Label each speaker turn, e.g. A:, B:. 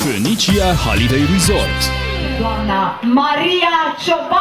A: Phoenicia Holiday Resort
B: Doamna Maria Ciobanu!